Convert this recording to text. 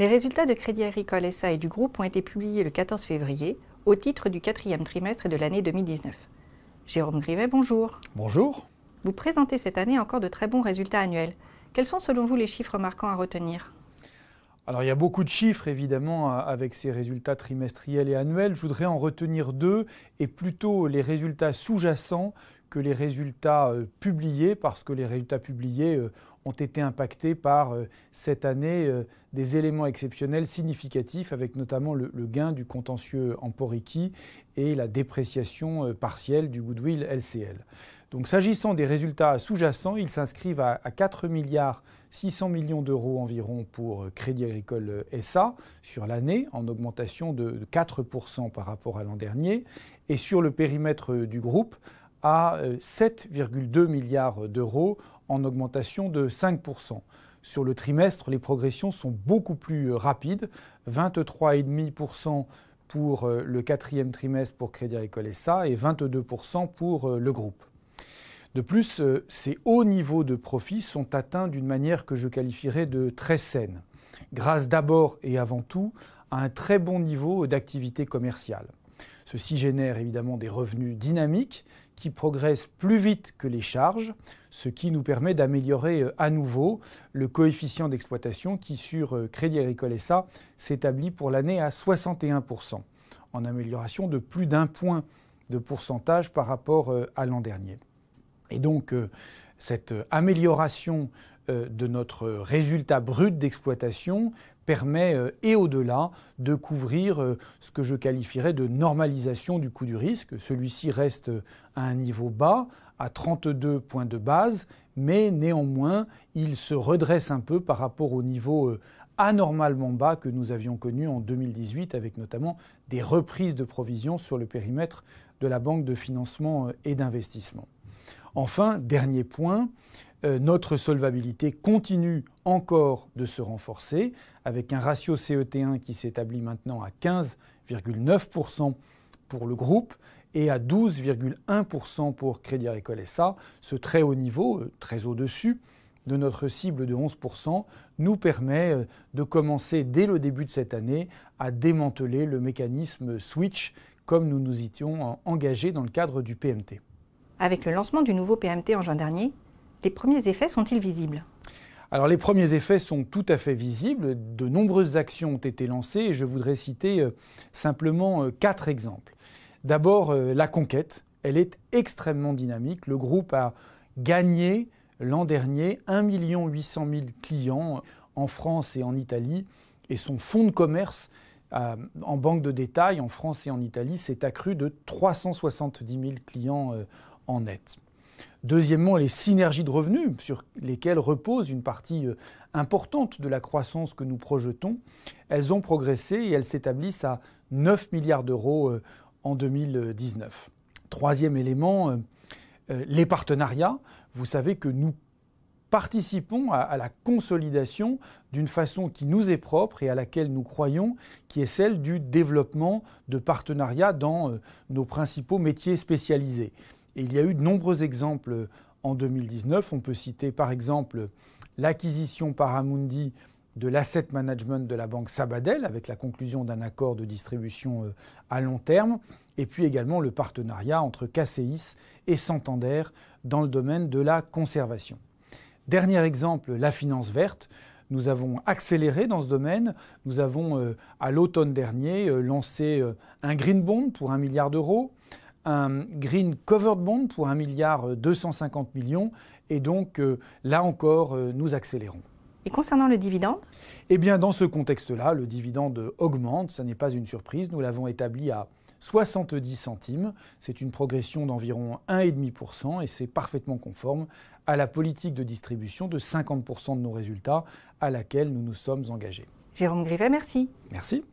Les résultats de Crédit Agricole SA et du groupe ont été publiés le 14 février au titre du quatrième trimestre de l'année 2019. Jérôme Grivet, bonjour. Bonjour. Vous présentez cette année encore de très bons résultats annuels. Quels sont selon vous les chiffres marquants à retenir? Alors il y a beaucoup de chiffres évidemment avec ces résultats trimestriels et annuels. Je voudrais en retenir deux et plutôt les résultats sous-jacents que les résultats euh, publiés parce que les résultats publiés euh, ont été impactés par euh, cette année des éléments exceptionnels significatifs avec notamment le, gain du contentieux en Poriki et la dépréciation partielle du goodwill LCL. Donc s'agissant des résultats sous-jacents, ils s'inscrivent à, 4 milliards 600 millions d'euros environ pour euh, Crédit Agricole euh, SA sur l'année, en augmentation de 4% par rapport à l'an dernier, et sur le périmètre euh, du groupe à 7,2 milliards d'euros en augmentation de 5%. Sur le trimestre, les progressions sont beaucoup plus rapides, 23,5% pour le quatrième trimestre pour Crédit Agricole SA et 22% pour le groupe. De plus, euh, ces hauts niveaux de profit sont atteints d'une manière que je qualifierais de très saine, grâce d'abord et avant tout à un très bon niveau d'activité commerciale. Ceci génère évidemment des revenus dynamiques qui progressent plus vite que les charges, ce qui nous permet d'améliorer euh, à nouveau le coefficient d'exploitation qui sur euh, Crédit Agricole SA s'établit pour l'année à 61%, en amélioration de plus d'un point de pourcentage par rapport à l'an dernier. Euh, cette amélioration euh, de notre résultat brut d'exploitation permet, euh, et au-delà, de couvrir ce que je qualifierais de normalisation du coût du risque. Celui-ci reste à un niveau bas, à 32 points de base, mais néanmoins, il se redresse un peu par rapport au niveau anormalement bas que nous avions connu en 2018, avec notamment des reprises de provisions sur le périmètre de la Banque de financement et d'investissement. Enfin, dernier point, euh, notre solvabilité continue encore de se renforcer, avec un ratio CET1 qui s'établit maintenant à 15,9% pour le groupe et à 12,1% pour Crédit Agricole SA. Ce très haut niveau, euh, très au-dessus de notre cible de 11%, nous permet euh, de commencer dès le début de cette année à démanteler le mécanisme switch comme nous nous étions engagés dans le cadre du PMT. Avec le lancement du nouveau PMT en juin dernier, les premiers effets sont-ils visibles? Alors les premiers effets sont tout à fait visibles, de nombreuses actions ont été lancées et je voudrais citer euh, simplement euh, quatre exemples. D'abord euh, la conquête, elle est extrêmement dynamique, le groupe a gagné l'an dernier 1 800 000 clients en France et en Italie. Et son fonds de commerce en banque de détail en France et en Italie s'est accru de 370 000 clients net. Deuxièmement, les synergies de revenus sur lesquelles repose une partie euh, importante de la croissance que nous projetons, elles ont progressé et elles s'établissent à 9 milliards d'euros euh, en 2019. Troisième élément, euh, les partenariats. Vous savez que nous participons à, la consolidation d'une façon qui nous est propre et à laquelle nous croyons, qui est celle du développement de partenariats dans nos principaux métiers spécialisés. Il y a eu de nombreux exemples en 2019. On peut citer par exemple l'acquisition par Amundi de l'asset management de la banque Sabadell avec la conclusion d'un accord de distribution euh, à long terme, et puis également le partenariat entre KCIS et Santander dans le domaine de la conservation. Dernier exemple, la finance verte. Nous avons accéléré dans ce domaine. Nous avons, euh, à l'automne dernier, euh, lancé un green bond pour un milliard d'euros un green covered bond pour 1 milliard 250 millions et donc euh, là encore euh, nous accélérons. Et concernant le dividende? Eh bien dans ce contexte-là, le dividende augmente, ce n'est pas une surprise, nous l'avons établi à 70 centimes, c'est une progression d'environ 1,5% et c'est parfaitement conforme à la politique de distribution de 50% de nos résultats à laquelle nous nous sommes engagés. Jérôme Grivet, merci. Merci.